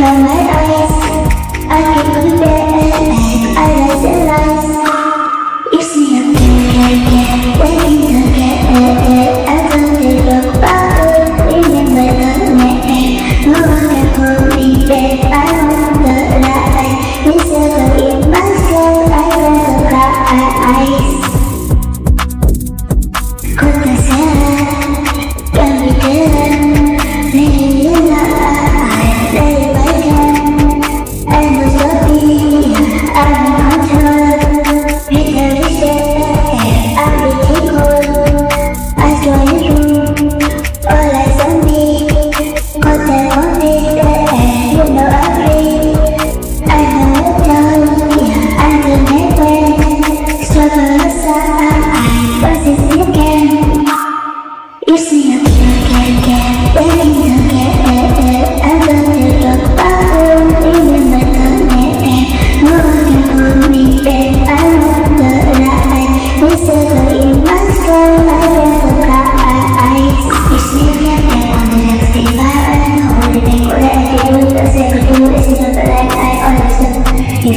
我来。